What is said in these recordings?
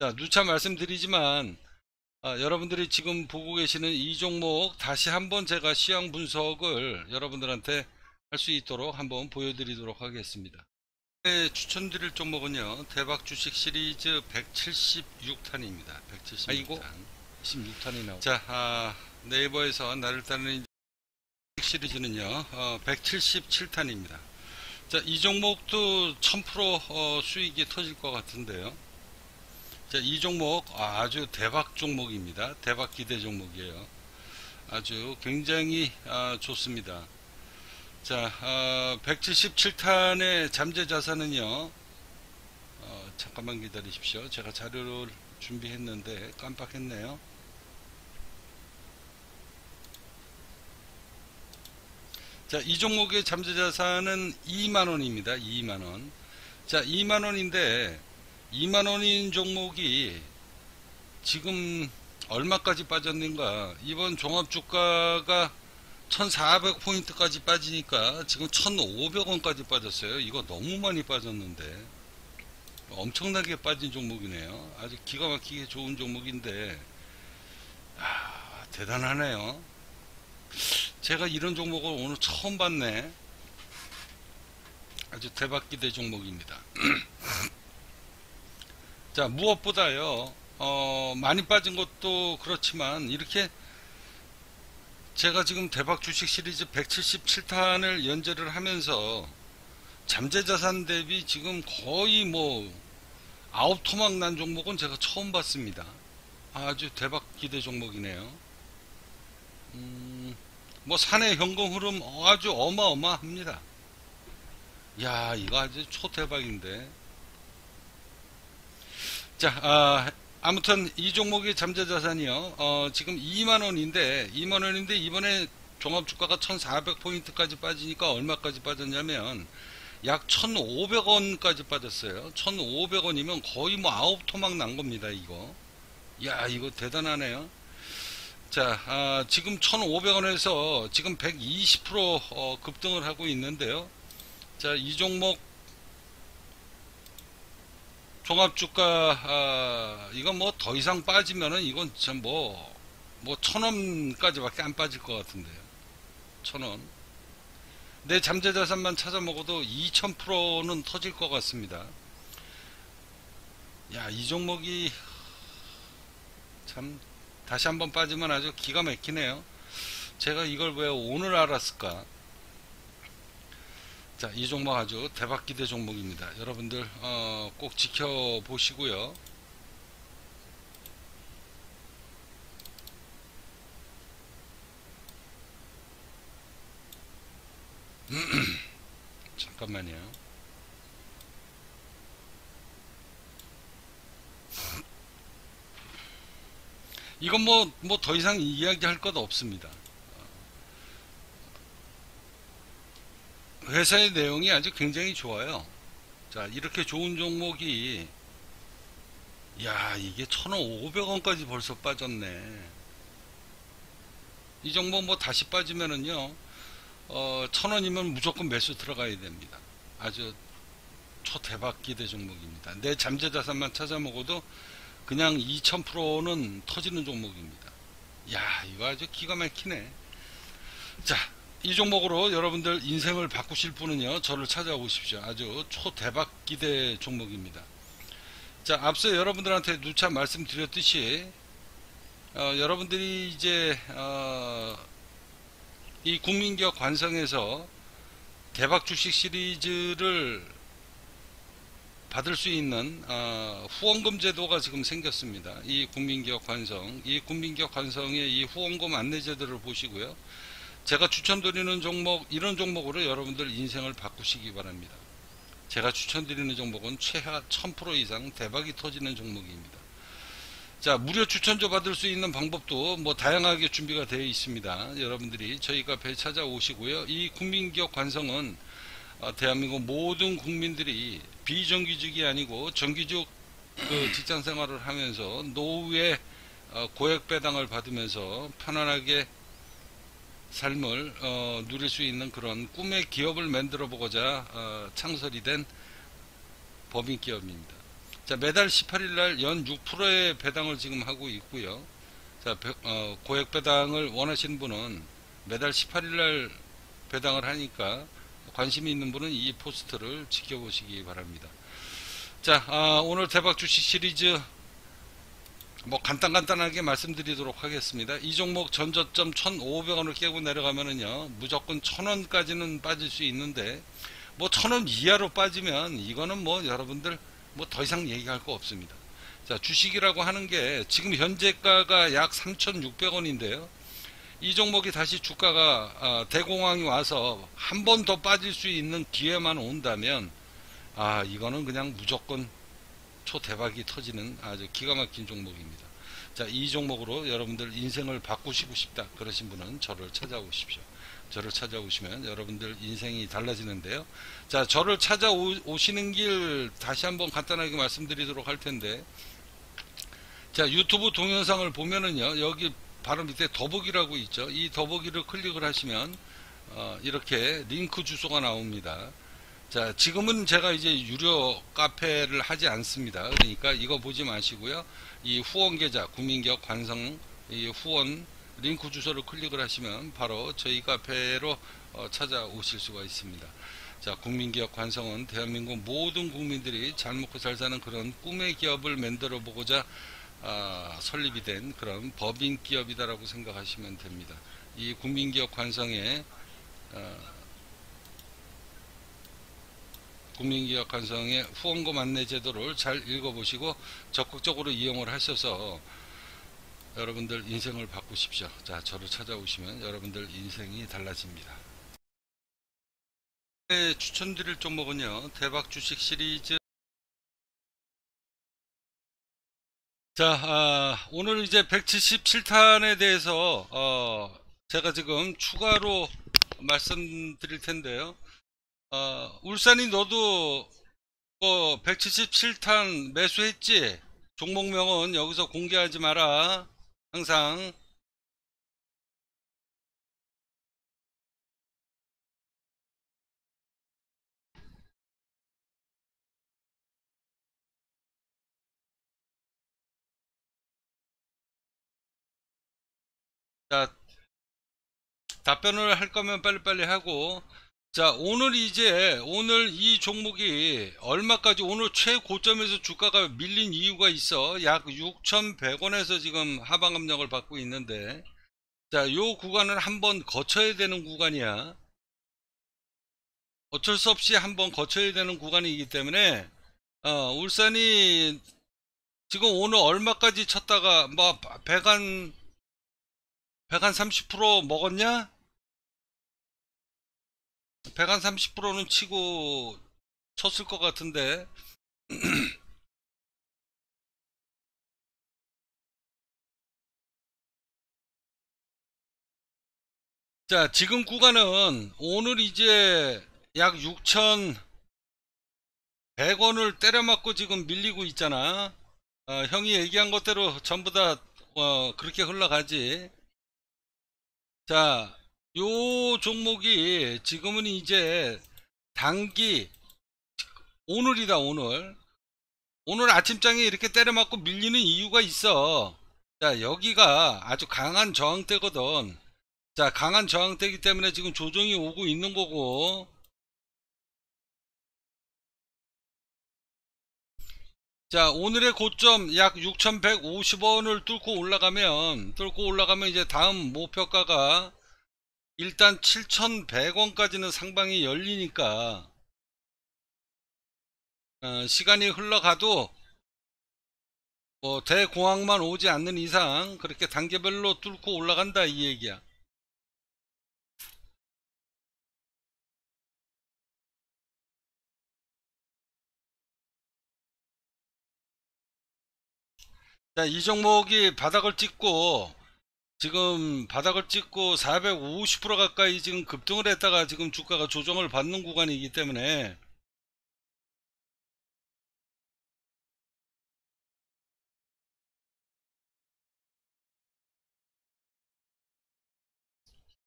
자, 누차 말씀드리지만 아, 여러분들이 지금 보고 계시는 이 종목 다시 한번 제가 시황 분석을 여러분들한테 할 수 있도록 한번 보여드리도록 하겠습니다. 네, 추천드릴 종목은요. 대박 주식 시리즈 176탄입니다. 176탄. 아이고, 16탄이 나오고. 자, 아, 네이버에서 나를 따르는 시리즈는요. 어, 177탄입니다. 자, 이 종목도 1000% 어, 수익이 터질 것 같은데요. 자, 이 종목 아주 대박 종목입니다. 대박 기대 종목이에요. 아주 굉장히 아, 좋습니다. 자, 어, 177탄의 잠재 자산은요. 어, 잠깐만 기다리십시오. 제가 자료를 준비했는데 깜빡했네요. 자, 이 종목의 잠재 자산은 2만원입니다. 2만원. 자, 2만원인데 2만원인 종목이 지금 얼마까지 빠졌는가. 이번 종합주가가 1400포인트까지 빠지니까 지금 1500원까지 빠졌어요. 이거 너무 많이 빠졌는데. 엄청나게 빠진 종목이네요. 아주 기가 막히게 좋은 종목인데. 아, 대단하네요. 제가 이런 종목을 오늘 처음 봤네. 아주 대박기대 종목입니다 자 무엇보다요 어, 많이 빠진 것도 그렇지만 이렇게 제가 지금 대박 주식 시리즈 177탄을 연재를 하면서 잠재 자산 대비 지금 거의 뭐 아홉 토막 난 종목은 제가 처음 봤습니다. 아주 대박 기대 종목이네요. 음, 뭐 산의 현금 흐름 아주 어마어마합니다. 야 이거 아주 초대박인데 자, 아, 아무튼 이 종목의 잠재자산이요. 어, 지금 2만원인데 2만원인데 이번에 종합주가가 1400포인트까지 빠지니까 얼마까지 빠졌냐면 약 1500원까지 빠졌어요. 1500원이면 거의 뭐 아홉 토막 난 겁니다. 이거. 야 이거 대단하네요. 자 아, 지금 1500원에서 지금 120% 어, 급등을 하고 있는데요. 자 이 종목 종합주가 아, 이건 뭐 더 이상 빠지면은 이건 참 뭐 뭐 천원까지밖에 안 빠질 것 같은데요. 천원. 내 잠재자산만 찾아 먹어도 2000%는 터질 것 같습니다. 야, 이 종목이 참 다시 한번 빠지면 아주 기가 막히네요. 제가 이걸 왜 오늘 알았을까? 자, 이 종목 아주 대박 기대 종목입니다. 여러분들 어, 꼭 지켜보시고요. 잠깐만요. 이건 뭐, 뭐 더 이상 이야기할 것 없습니다. 회사의 내용이 아주 굉장히 좋아요. 자, 이렇게 좋은 종목이, 야, 이게 1,500원까지 벌써 빠졌네. 이 종목 뭐 다시 빠지면은요, 어, 1,000원이면 무조건 매수 들어가야 됩니다. 아주 초대박 기대 종목입니다. 내 잠재 자산만 찾아 먹어도 그냥 2000%는 터지는 종목입니다. 야, 이거 아주 기가 막히네. 자, 이 종목으로 여러분들 인생을 바꾸실 분은요 저를 찾아오십시오. 아주 초대박 기대 종목입니다. 자 앞서 여러분들한테 누차 말씀드렸듯이 어, 여러분들이 이제 어, 이 국민기업 관성에서 대박 주식 시리즈를 받을 수 있는 어, 후원금 제도가 지금 생겼습니다. 이 국민기업 관성. 이 국민기업 관성의 이 후원금 안내제도를 보시고요 제가 추천드리는 종목 이런 종목으로 여러분들 인생을 바꾸시기 바랍니다. 제가 추천드리는 종목은 최하 1000% 이상 대박이 터지는 종목입니다. 자 무료 추천조 받을 수 있는 방법도 뭐 다양하게 준비가 되어 있습니다. 여러분들이 저희 카페에 찾아오시고요. 이 국민기업 관성은 어, 대한민국 모든 국민들이 비정규직이 아니고 정규직 그 직장 생활을 하면서 노후에 어, 고액 배당을 받으면서 편안하게 삶을 어, 누릴 수 있는 그런 꿈의 기업을 만들어 보고자 어, 창설이 된 법인 기업입니다. 자, 매달 18일 날 연 6%의 배당을 지금 하고 있고요. 자, 배- 어, 고액 배당을 원하시는 분은 매달 18일 날 배당을 하니까 관심이 있는 분은 이 포스트를 지켜보시기 바랍니다. 자, 아, 오늘 대박 주식 시리즈 뭐 간단간단하게 말씀드리도록 하겠습니다. 이 종목 전저점 1,500원을 깨고 내려가면은요, 무조건 1,000원까지는 빠질 수 있는데, 뭐 1,000원 이하로 빠지면 이거는 뭐 여러분들 뭐 더 이상 얘기할 거 없습니다. 자, 주식이라고 하는 게 지금 현재가가 약 3,600원인데요. 이 종목이 다시 주가가 아, 대공황이 와서 한 번 더 빠질 수 있는 기회만 온다면 아 이거는 그냥 무조건 초대박이 터지는 아주 기가 막힌 종목입니다. 자, 이 종목으로 여러분들 인생을 바꾸시고 싶다 그러신 분은 저를 찾아오십시오. 저를 찾아오시면 여러분들 인생이 달라지는데요. 자, 저를 찾아오시는 길 다시 한번 간단하게 말씀드리도록 할 텐데, 자, 유튜브 동영상을 보면은요, 여기 바로 밑에 더보기라고 있죠. 이 더보기를 클릭을 하시면, 어, 이렇게 링크 주소가 나옵니다. 자, 지금은 제가 이제 유료 카페를 하지 않습니다. 그러니까 이거 보지 마시고요. 이 후원 계좌, 국민기업 관성, 이 후원 링크 주소를 클릭을 하시면 바로 저희 카페로 어, 찾아오실 수가 있습니다. 자, 국민기업 관성은 대한민국 모든 국민들이 잘 먹고 잘 사는 그런 꿈의 기업을 만들어 보고자 아, 설립이 된 그런 법인 기업이다라고 생각하시면 됩니다. 이 국민기업 관성에 어, 국민기업 관성의 후원금 안내 제도를 잘 읽어보시고 적극적으로 이용을 하셔서 여러분들 인생을 바꾸십시오. 자, 저를 찾아오시면 여러분들 인생이 달라집니다. 네, 추천드릴 종목은요, 대박 주식 시리즈. 자, 아, 오늘 이제 177탄에 대해서, 어, 제가 지금 추가로 말씀드릴 텐데요. 어, 울산이 너도 뭐 177탄 매수했지? 종목명은 여기서 공개하지 마라. 항상 자, 답변을 할 거면 빨리빨리 하고 자, 오늘 이제 오늘 이 종목이 얼마까지 오늘 최고점에서 주가가 밀린 이유가 있어. 약 6,100원에서 지금 하방 압력을 받고 있는데 자, 요 구간을 한번 거쳐야 되는 구간이야. 어쩔 수 없이 한번 거쳐야 되는 구간이기 때문에 어, 울산이 지금 오늘 얼마까지 쳤다가 뭐 100한 100한 30% 먹었냐? 100한 30%는 치고 쳤을 것 같은데. 자 지금 구간은 오늘 이제 약 6,100원을 때려맞고 지금 밀리고 있잖아. 어, 형이 얘기한 것대로 전부 다 어, 그렇게 흘러가지. 자 요 종목이 지금은 이제 단기 오늘이다 오늘. 오늘 아침장에 이렇게 때려맞고 밀리는 이유가 있어. 자 여기가 아주 강한 저항대거든. 자 강한 저항대기 때문에 지금 조정이 오고 있는 거고. 자 오늘의 고점 약 6150원을 뚫고 올라가면 뚫고 올라가면 이제 다음 목표가가 일단 7,100원까지는 상방이 열리니까 어, 시간이 흘러가도 뭐 대공황만 오지 않는 이상 그렇게 단계별로 뚫고 올라간다 이 얘기야. 자, 이 종목이 바닥을 찍고 지금 바닥을 찍고 450% 가까이 지금 급등을 했다가 지금 주가가 조정을 받는 구간이기 때문에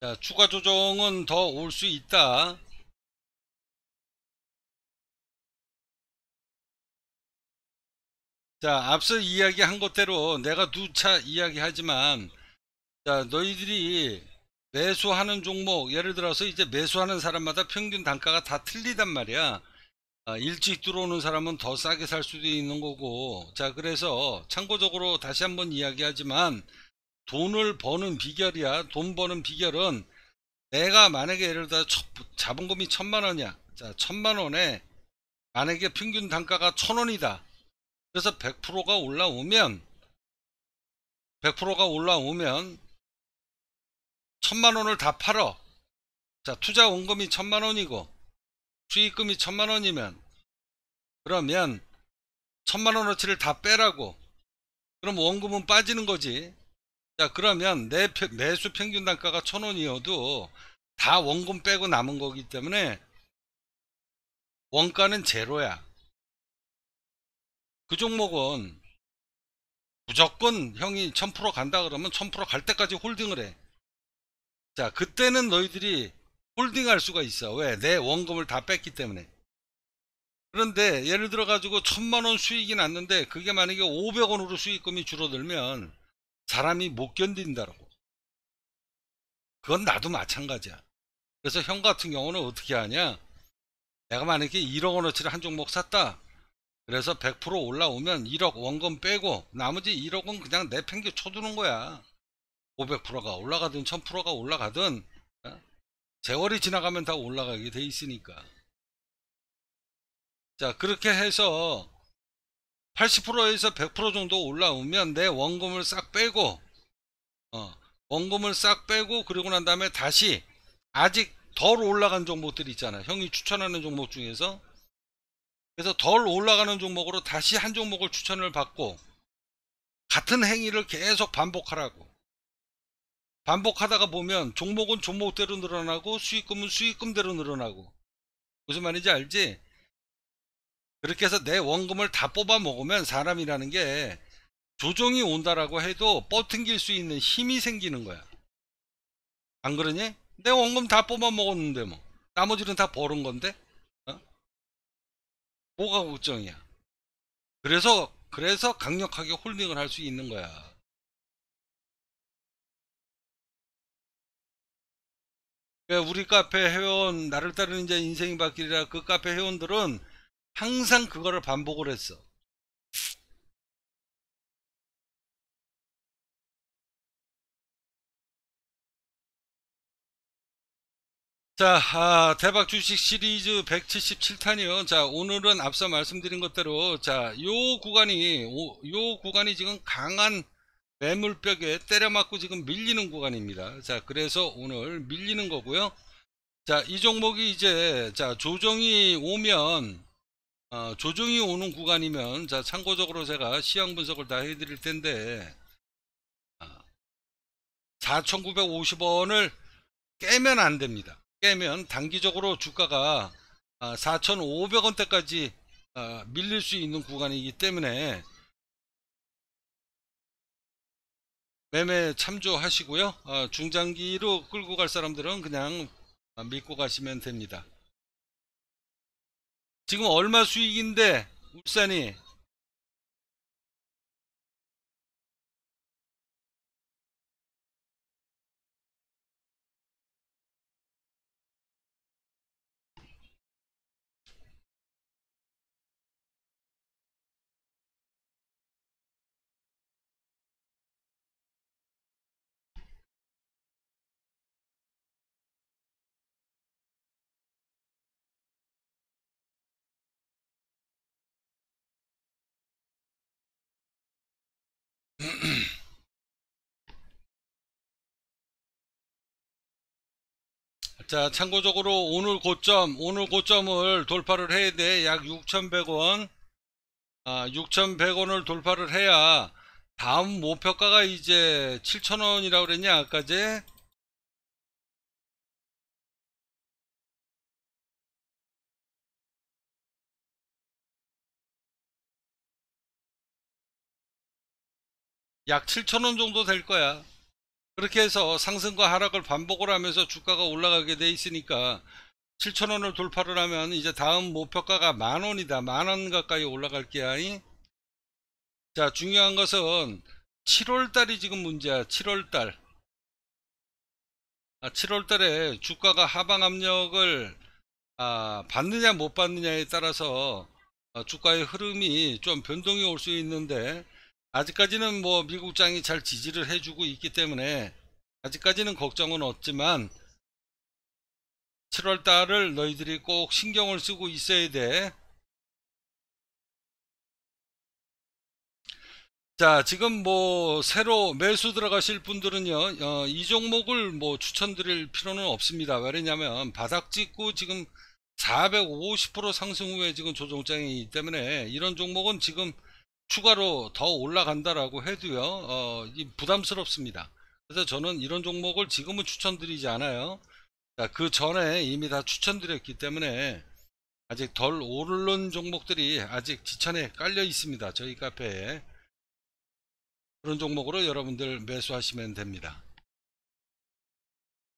자, 추가 조정은 더 올 수 있다. 자, 앞서 이야기한 것대로 내가 누차 이야기하지만 자, 너희들이 매수하는 종목 예를 들어서 이제 매수하는 사람마다 평균 단가가 다 틀리단 말이야. 아, 일찍 들어오는 사람은 더 싸게 살 수도 있는 거고. 자, 그래서 참고적으로 다시 한번 이야기하지만 돈을 버는 비결이야. 돈 버는 비결은 내가 만약에 예를 들어 첫- 자본금이 천만 원이야. 자, 천만 원에 만약에 평균 단가가 천 원이다. 그래서 100%가 올라오면 100%가 올라오면 천만 원을 다 팔어. 자, 투자 원금이 천만 원이고 수익금이 천만 원이면 그러면 천만 원어치를 다 빼라고. 그럼 원금은 빠지는 거지. 자, 그러면 내 펴- 매수 평균 단가가 천 원이어도 다 원금 빼고 남은 거기 때문에 원가는 제로야. 그 종목은 무조건 형이 1000% 간다 그러면 1000%갈 때까지 홀딩을 해. 자, 그때는 너희들이 홀딩할 수가 있어. 왜? 내 원금을 다 뺐기 때문에. 그런데 예를 들어 가지고 천만 원 수익이 났는데 그게 만약에 500원으로 수익금이 줄어들면 사람이 못 견딘다라고. 그건 나도 마찬가지야. 그래서 형 같은 경우는 어떻게 하냐? 내가 만약에 1억 원어치를 한 종목 샀다. 그래서 100% 올라오면 1억 원금 빼고 나머지 1억은 그냥 내팽개 쳐두는 거야. 500%가 올라가든 1000%가 올라가든 어? 세월이 지나가면 다 올라가게 돼 있으니까. 자 그렇게 해서 80%에서 100% 정도 올라오면 내 원금을 싹 빼고 어, 원금을 싹 빼고 그리고 난 다음에 다시 아직 덜 올라간 종목들 있잖아. 형이 추천하는 종목 중에서 그래서 덜 올라가는 종목으로 다시 한 종목을 추천을 받고 같은 행위를 계속 반복하라고. 반복하다가 보면 종목은 종목대로 늘어나고 수익금은 수익금대로 늘어나고. 무슨 말인지 알지? 그렇게 해서 내 원금을 다 뽑아 먹으면 사람이라는 게 조정이 온다라고 해도 뻗팅길 수 있는 힘이 생기는 거야. 안 그러니? 내 원금 다 뽑아 먹었는데 뭐. 나머지는 다 버는 건데? 어? 뭐가 걱정이야? 그래서, 그래서 강력하게 홀딩을 할 수 있는 거야. 우리 카페 회원, 나를 따르는 이제 인생이 바뀌리라 그 카페 회원들은 항상 그거를 반복을 했어. 자, 아, 대박 주식 시리즈 177탄이요. 자, 오늘은 앞서 말씀드린 것대로, 자, 요 구간이, 오- 요 구간이 지금 강한 매물벽에 때려맞고 지금 밀리는 구간입니다. 자, 그래서 오늘 밀리는 거고요. 자, 이 종목이 이제, 자, 조정이 오면, 어, 조정이 오는 구간이면, 자, 참고적으로 제가 시황 분석을 다 해드릴 텐데, 4,950원을 깨면 안 됩니다. 깨면 단기적으로 주가가 4,500원대까지 밀릴 수 있는 구간이기 때문에 매매 참조하시고요. 어, 중장기로 끌고 갈 사람들은 그냥 믿고 가시면 됩니다. 지금 얼마 수익인데 울산이 자, 참고적으로 오늘 고점, 오늘 고점을 돌파를 해야 돼. 약 6,100원. 아, 6,100원을 돌파를 해야 다음 목표가가 이제 7,000원이라고 그랬냐, 아까제? 약 7,000원 정도 될 거야. 그렇게 해서 상승과 하락을 반복을 하면서 주가가 올라가게 돼 있으니까 7천원을 돌파를 하면 이제 다음 목표가가 만원이다 만원 가까이 올라갈 게야 자, 중요한 것은 7월 달이 지금 문제야. 7월 달. 아, 7월 달에 주가가 하방 압력을 아, 받느냐 못 받느냐에 따라서 어, 주가의 흐름이 좀 변동이 올 수 있는데 아직까지는 뭐 미국장이 잘 지지를 해주고 있기 때문에 아직까지는 걱정은 없지만 7월 달을 너희들이 꼭 신경을 쓰고 있어야 돼. 자, 지금 뭐 새로 매수 들어가실 분들은요, 어, 이 종목을 뭐 추천드릴 필요는 없습니다. 왜냐면 바닥 찍고 지금 450% 상승 후에 지금 조정장이기 때문에 이런 종목은 지금 추가로 더 올라간다라고 해도요, 어, 이 부담스럽습니다. 그래서 저는 이런 종목을 지금은 추천드리지 않아요. 자, 그 전에 이미 다 추천드렸기 때문에 아직 덜 오른 종목들이 아직 지천에 깔려 있습니다. 저희 카페에. 그런 종목으로 여러분들 매수하시면 됩니다.